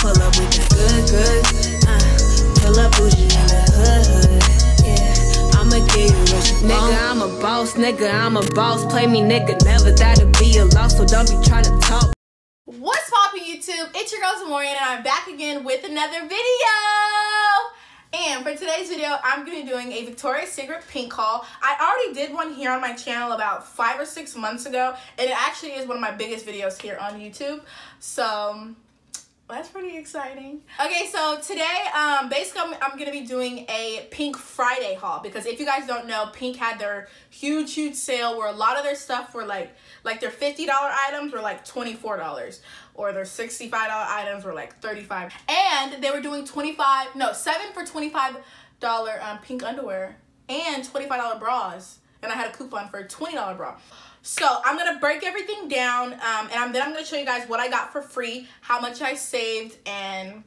pull up with the good, good. Uh, pull up bougie in the hood, hood. Yeah, I'ma give you what you want. Nigga, I'm a boss, nigga, I'm a boss. Play me, nigga, never that'll be a loss, so don't be trying to talk. What's poppin' YouTube? It's your girl Zamorian and I'm back again with another video. And for today's video, I'm going to be doing a Victoria's Secret pink haul. I already did one here on my channel about five or six months ago, and it actually is one of my biggest videos here on YouTube. So that's pretty exciting. Okay, so today, um, basically I'm, I'm, gonna be doing a Pink Friday haul because if you guys don't know, Pink had their huge, huge sale where a lot of their stuff were like, like their $50 items were like $24 or their $65 items were like 35 And they were doing 25, no, seven for $25 um, pink underwear and $25 bras. And I had a coupon for a $20 bra. So I'm gonna break everything down um, and then I'm gonna show you guys what I got for free, how much I saved, and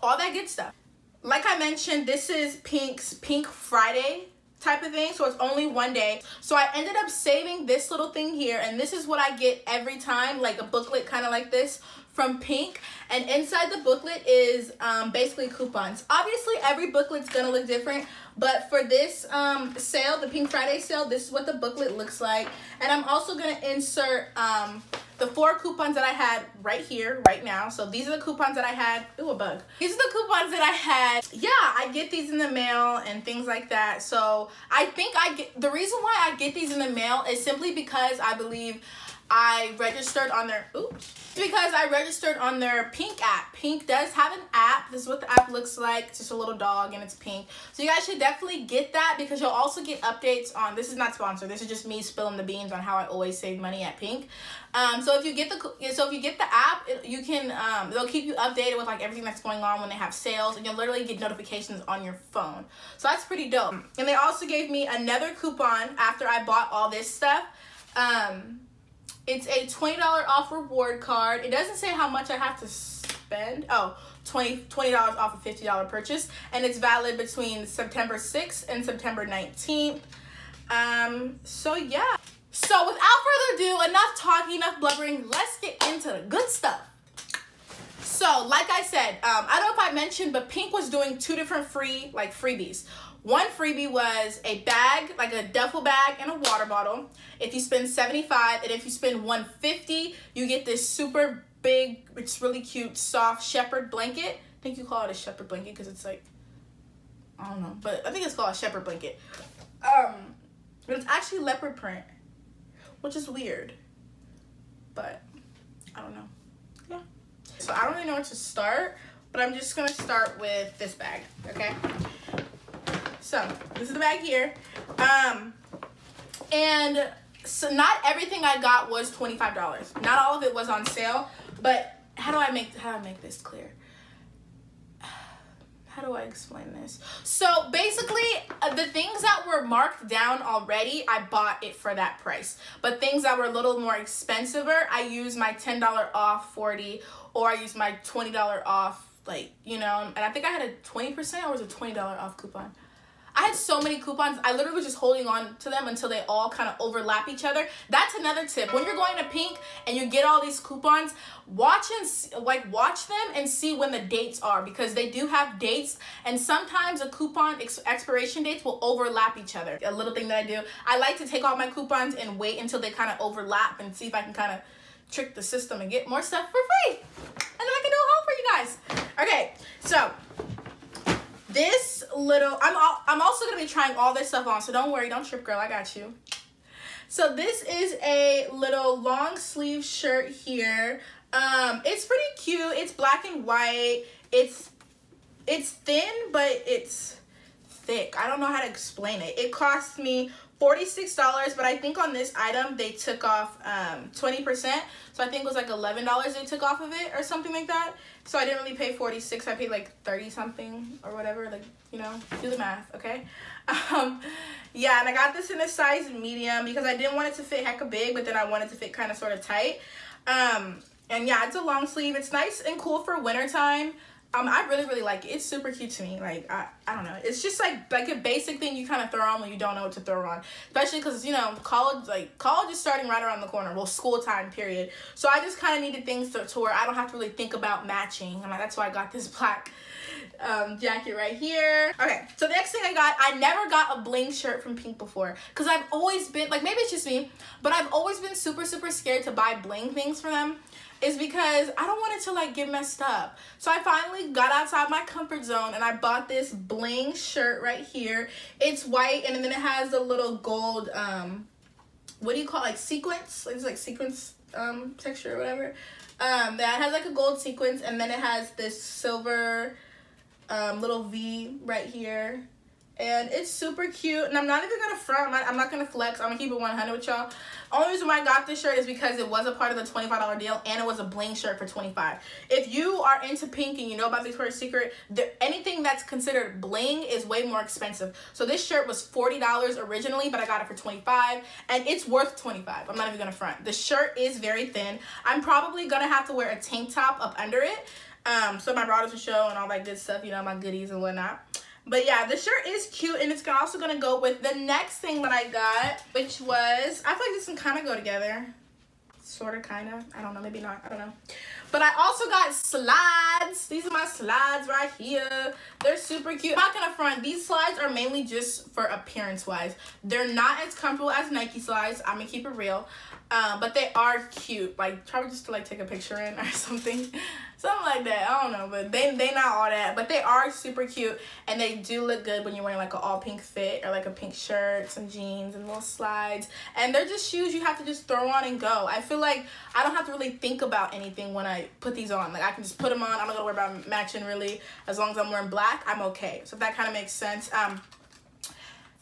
all that good stuff. Like I mentioned, this is Pink's Pink Friday type of thing so it's only one day so i ended up saving this little thing here and this is what i get every time like a booklet kind of like this from pink and inside the booklet is um, basically coupons obviously every booklet's gonna look different but for this um, sale, the Pink Friday sale, this is what the booklet looks like. And I'm also to insert um, the four coupons that I had right here, right now. So these are the coupons that I had. Ooh, a bug. These are the coupons that I had. Yeah, I get these in the mail and things like that. So I think I get, the reason why I get these in the mail is simply because I believe I registered on their, oops, because I registered on their Pink app. Pink does have an app. This is what the app looks like. It's just a little dog and it's pink. So you guys should definitely get that because you'll also get updates on, this is not sponsored. This is just me spilling the beans on how I always save money at Pink. Um, so if you get the, so if you get the app, it, you can, um, they'll keep you updated with like everything that's going on when they have sales and you'll literally get notifications on your phone. So that's pretty dope. And they also gave me another coupon after I bought all this stuff. Um, it's a $20 off reward card. It doesn't say how much I have to spend. Oh, $20, $20 off a $50 purchase. And it's valid between September 6th and September 19th. Um, so yeah. So without further ado, enough talking, enough blubbering, let's get into the good stuff. So, like I said, um, I don't know if I mentioned, but Pink was doing two different free, like freebies. One freebie was a bag, like a duffel bag and a water bottle. If you spend 75 and if you spend 150, you get this super big, it's really cute, soft shepherd blanket. I think you call it a shepherd blanket because it's like, I don't know, but I think it's called a shepherd blanket. Um, it's actually leopard print, which is weird, but I don't know. Yeah. So I don't really know where to start, but I'm just gonna start with this bag, okay? So this is the bag here. Um, and so not everything I got was $25. Not all of it was on sale, but how do I make, how do I make this clear? How do I explain this? So basically, uh, the things that were marked down already, I bought it for that price. But things that were a little more expensiver, I used my $10 off 40 or I used my $20 off like, you know, and I think I had a 20% or was a $20 off coupon. I had so many coupons. I literally was just holding on to them until they all kind of overlap each other. That's another tip. When you're going to Pink and you get all these coupons, watch and like watch them and see when the dates are because they do have dates and sometimes a coupon ex expiration dates will overlap each other. A little thing that I do. I like to take all my coupons and wait until they kind of overlap and see if I can kind of trick the system and get more stuff for free. And then I can do a haul for you guys. Okay, so this little I'm all, I'm also gonna be trying all this stuff on so don't worry don't trip girl I got you. So this is a little long sleeve shirt here. Um it's pretty cute it's black and white it's it's thin but it's thick. I don't know how to explain it. It cost me $46 but I think on this item they took off 20% um, so I think it was like $11 they took off of it or something like that. So I didn't really pay 46 I paid like 30 something or whatever like you know do the math okay? Um yeah and I got this in a size medium because I didn't want it to fit hecka big but then I wanted to fit kind of sort of tight. Um and yeah it's a long sleeve. It's nice and cool for wintertime Um, I really really like it. It's super cute to me. Like I, I don't know. It's just like like a basic thing you kind of throw on when you don't know what to throw on. Especially because you know college like college is starting right around the corner. Well, school time period. So I just kind of needed things to, to where I don't have to really think about matching. And like, that's why I got this black um, jacket right here. Okay, so the next thing I got, I never got a bling shirt from Pink before because I've always been, like maybe it's just me, but I've always been super, super scared to buy bling things for them is because I don't want it to like get messed up. So I finally got outside my comfort zone and I bought this bling shirt right here. It's white and then it has a little gold, um, what do you call it? like sequence? It's like sequence um, texture or whatever. Um, that has like a gold sequence and then it has this silver um, little V right here. And it's super cute. And I'm not even to front. I'm not, I'm not to flex. I'm to keep it 100 with y'all. Only reason why I got this shirt is because it was a part of the $25 deal. And it was a bling shirt for 25 If you are into pink and you know about Victoria's Secret, there, anything that's considered bling is way more expensive. So this shirt was $40 originally, but I got it for 25 And it's worth 25 I'm not even to front. The shirt is very thin. I'm probably to have to wear a tank top up under it um, so my bras will show and all that good stuff, you know, my goodies and whatnot. But yeah, the shirt is cute and it's also going to go with the next thing that I got, which was, I feel like this can kind of go together. Sort of, kind of. I don't know, maybe not. I don't know. But I also got slides. These are my slides right here. They're super cute. I'm not gonna front. These slides are mainly just for appearance wise. They're not as comfortable as Nike slides. I'm gonna keep it real. Um, but they are cute. Like probably just to like take a picture in or something. Something like that. I don't know. But they they not all that. But they are super cute and they do look good when you're wearing like an all pink fit or like a pink shirt, some jeans and little slides. And they're just shoes you have to just throw on and go. I feel like I don't have to really think about anything when I put these on. Like I can just put them on. I'm not gonna worry about matching really. As long as I'm wearing black, I'm okay. So if that kind of makes sense. Um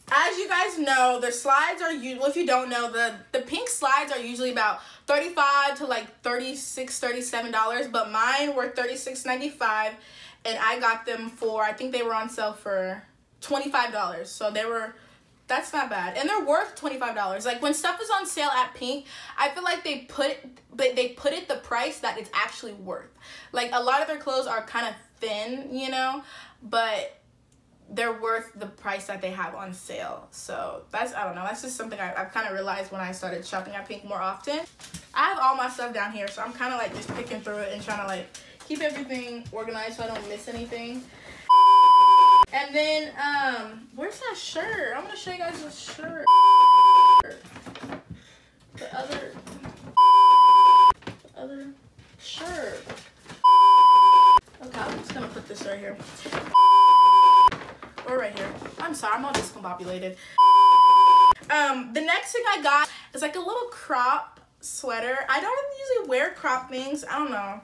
as you guys know, the slides are you well, if you don't know, the the pink slides are usually about 35 to like 36 37 dollars, but mine were 36.95 and I got them for I think they were on sale for $25. So they were that's not bad. And they're worth $25. Like when stuff is on sale at Pink, I feel like they put but they put it the price that it's actually worth. Like a lot of their clothes are kind of thin, you know, but they're worth the price that they have on sale. So that's, I don't know, that's just something I, I've kind of realized when I started shopping at Pink more often. I have all my stuff down here, so I'm kind of like just picking through it and trying to like keep everything organized so I don't miss anything. And then, um, where's that shirt? I'm gonna show you guys the shirt. The other, the other shirt. Okay, I'm just gonna put this right here or right here. I'm sorry, I'm all discombobulated. Um, the next thing I got is like a little crop sweater. I don't usually wear crop things. I don't know.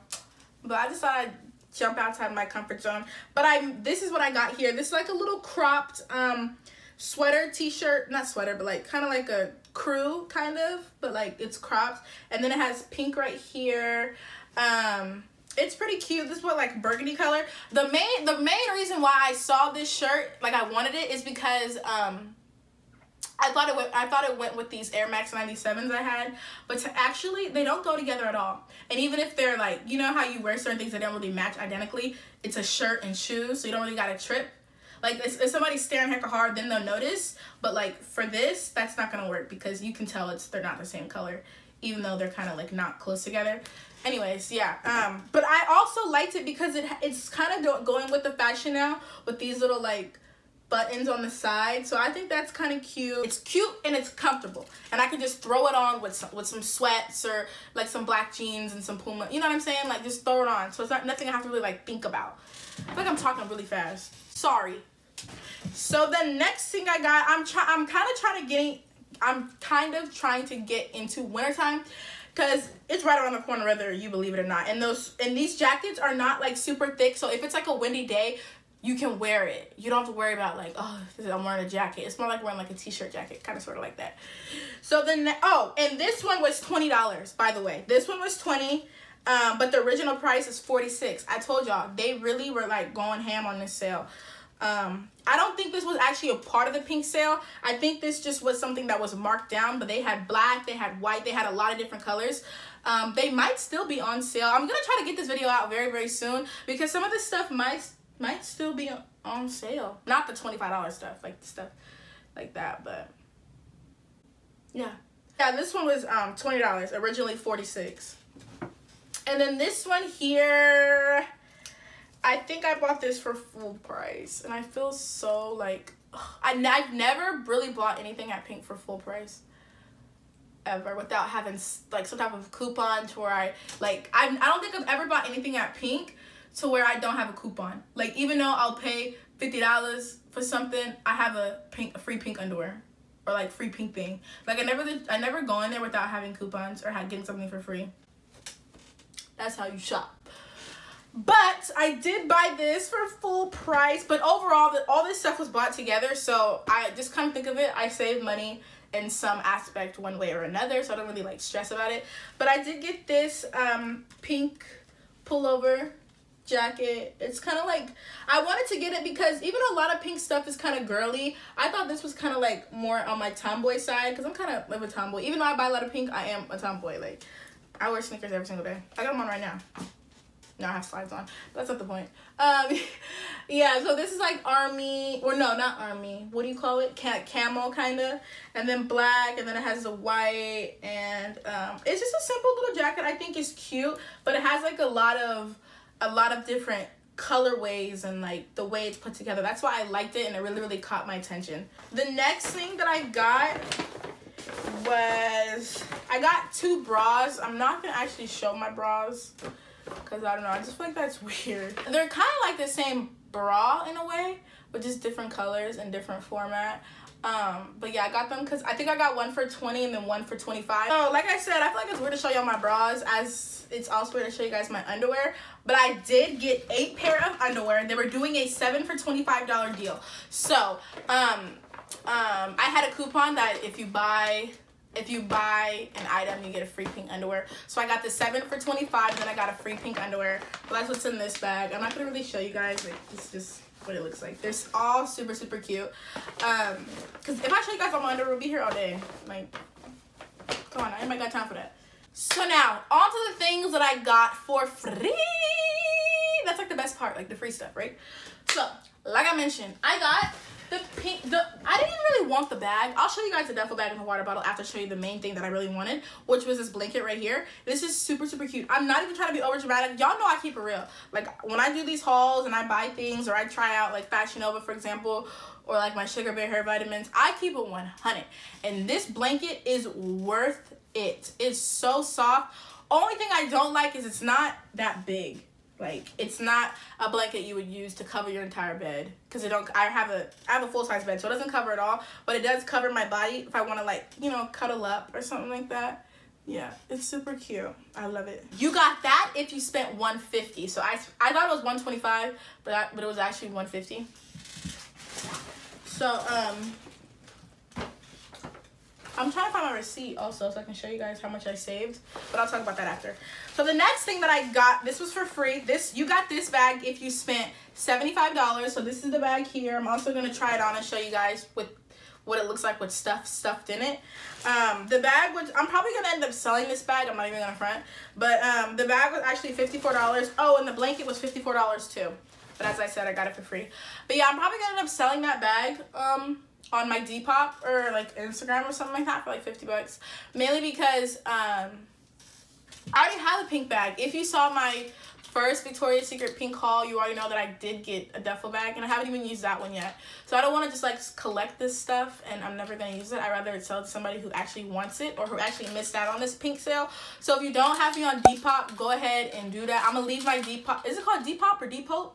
But I just thought I'd jump outside my comfort zone. But I this is what I got here. This is like a little cropped um sweater t-shirt. Not sweater, but like kind of like a crew kind of. But like it's cropped. And then it has pink right here. Um it's pretty cute this is what like burgundy color the main the main reason why i saw this shirt like i wanted it is because um I thought it went, I thought it went with these Air Max 97s I had, but to actually they don't go together at all. And even if they're like, you know how you wear certain things that don't really match identically, it's a shirt and shoes, so you don't really got to trip. Like if, if somebody's staring hecka hard, then they'll notice. But like for this, that's not gonna work because you can tell it's they're not the same color, even though they're kind of like not close together anyways yeah um but i also liked it because it it's kind of going with the fashion now with these little like buttons on the side so i think that's kind of cute. It's cute and it's comfortable and i can just throw it on with some with some sweats or like some black jeans and some puma you know what i'm saying? Like just throw it on so it's not nothing i have to really like think about. I like i'm talking really fast. Sorry. So the next thing i got i'm trying i'm kind of trying to getting i'm kind of trying to get into wintertime because it's right around the corner whether you believe it or not. And those and these jackets are not like super thick so if it's like a windy day you can wear it. You don't have to worry about like oh i'm wearing a jacket. It's more like wearing like a t-shirt jacket kind of sort of like that. So then oh and this one was $20 by the way. This one was 20 um, but the original price is 46 i told y'all they really were like going ham on this sale um, I don't think this was actually a part of the pink sale. I think this just was something that was marked down, but they had black, they had white, they had a lot of different colors. Um, they might still be on sale. I'm gonna try to get this video out very very soon because some of this stuff might might still be on sale. Not the twenty five dollar stuff, like the stuff like that, but yeah. Yeah, this one was um twenty dollars originally forty six. And then this one here, I think I bought this for full price, and I feel so like I, I've never really bought anything at Pink for full price ever without having like some type of coupon to where I like I I don't think I've ever bought anything at Pink to where I don't have a coupon. Like even though I'll pay fifty dollars for something, I have a pink a free pink underwear or like free pink thing. Like I never I never go in there without having coupons or getting something for free. That's how you shop. But I did buy this for full price. But overall, the, all this stuff was bought together. So I just kind of think of it. I saved money in some aspect one way or another. So I don't really like stress about it. But I did get this um, pink pullover jacket. It's kind of like, I wanted to get it because even a lot of pink stuff is kind of girly. I thought this was kind of like more on my tomboy side because I'm kind of like a tomboy. Even though I buy a lot of pink, I am a tomboy. Like, I wear sneakers every single day. I got them on right now. No, I have slides on. That's not the point. Um, yeah, so this is like army, or no, not army. What do you call it? Cam- camel, kind of. And then black, and then it has the white. And um, it's just a simple little jacket. I think it's cute, but it has like a lot of, a lot of different colorways and like the way it's put together. That's why I liked it and it really, really caught my attention. The next thing that I got was I got two bras. I'm not gonna actually show my bras because I don't know. I just feel like that's weird. They're kind of like the same bra in a way, but just different colors and different format. Um, but yeah, I got them because I think I got one for 20 and then one for 25. So like I said, I feel like it's weird to show y'all my bras as it's also weird to show you guys my underwear. But I did get eight pair of underwear. And they were doing a seven for $25 deal. So, um, um, I had a coupon that if you buy if you buy an item, you get a free pink underwear. So I got the 7 for 25 then I got a free pink underwear. But that's what's in this bag. I'm not going to really show you guys. This is just what it looks like. They're all super, super cute. Um, Because if I show you guys all my underwear, we'll be here all day. Like, come on, anybody got time for that? So now, on to the things that I got for free. That's like the best part, like the free stuff, right? So, like I mentioned, I got the pink, the I didn't really want the bag. I'll show you guys the duffel bag and the water bottle after I show you the main thing that I really wanted, which was this blanket right here. This is super, super cute. I'm not even trying to be over dramatic. Y'all know I keep it real. Like when I do these hauls and I buy things or I try out like Fashion Nova, for example, or like my Sugar Bear hair vitamins, I keep it 100. And this blanket is worth it. It's so soft. Only thing I don't like is it's not that big. Like it's not a blanket you would use to cover your entire bed because it don't. I have a I have a full size bed, so it doesn't cover it all, but it does cover my body if I want to like you know cuddle up or something like that. Yeah, it's super cute. I love it. You got that if you spent 150. So I I thought it was 125, but I, but it was actually 150. So um I'm trying to find my receipt also so I can show you guys how much I saved, but I'll talk about that after. So the next thing that I got, this was for free. This You got this bag if you spent $75. So this is the bag here. I'm also going to try it on and show you guys with what it looks like with stuff stuffed in it. Um, the bag, which I'm probably going to end up selling this bag. I'm not even going to front. But um, the bag was actually $54. Oh, and the blanket was $54 too. But as I said, I got it for free. But yeah, I'm probably going to end up selling that bag. Um, on my Depop or like Instagram or something like that for like 50 bucks. Mainly because um, I already have a pink bag. If you saw my first Victoria's Secret pink haul, you already know that I did get a duffel bag and I haven't even used that one yet. So I don't want to just like collect this stuff and I'm never going to use it. I'd rather sell it to somebody who actually wants it or who actually missed out on this pink sale. So if you don't have me on Depop, go ahead and do that. I'm going to leave my Depop. Is it called Depop or Depop?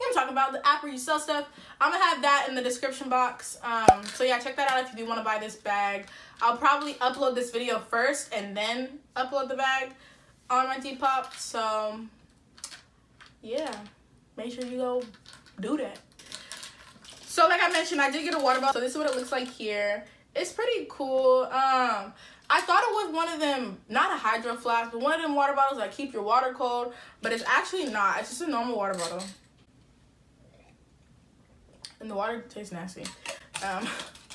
I'm talking about the app where you sell stuff. I'm gonna have that in the description box. Um, so yeah, check that out if you do want to buy this bag. I'll probably upload this video first and then upload the bag on my Depop. So yeah, make sure you go do that. So like I mentioned, I did get a water bottle. So this is what it looks like here. It's pretty cool. Um, I thought it was one of them, not a hydro flask, but one of them water bottles that keep your water cold. But it's actually not. It's just a normal water bottle and the water tastes nasty. Um,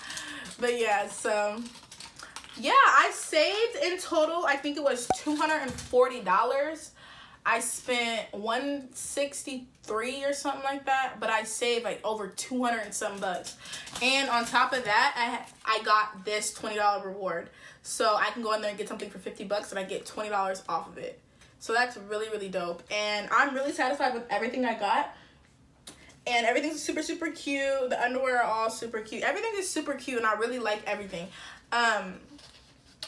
but yeah, so yeah, I saved in total, I think it was $240. I spent 163 or something like that, but I saved like over 200 and some bucks. And on top of that, I I got this $20 reward. So I can go in there and get something for 50 bucks and I get $20 off of it. So that's really, really dope. And I'm really satisfied with everything I got. And everything's super, super cute. The underwear are all super cute. Everything is super cute and I really like everything. Um,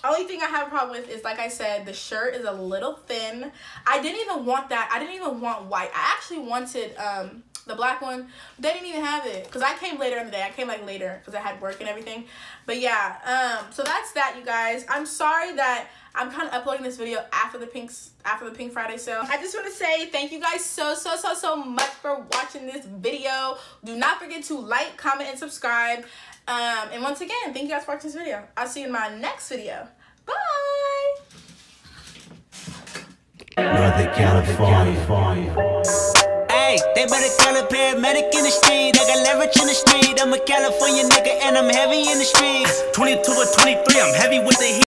only thing I have a problem with is, like I said, the shirt is a little thin. I didn't even want that. I didn't even want white. I actually wanted um, the black one. They didn't even have it because I came later in the day. I came like later because I had work and everything. But yeah, um, so that's that, you guys. I'm sorry that I'm kind of uploading this video after the pinks after the Pink Friday sale. I just want to say thank you guys so so so so much for watching this video. Do not forget to like, comment, and subscribe. Um, and once again, thank you guys for watching this video. I'll see you in my next video. Bye! Northern California. Hey, they better call a paramedic in the street. I got leverage in the street. I'm a California nigga and I'm heavy in the streets. 22 or 23, I'm heavy with the heat.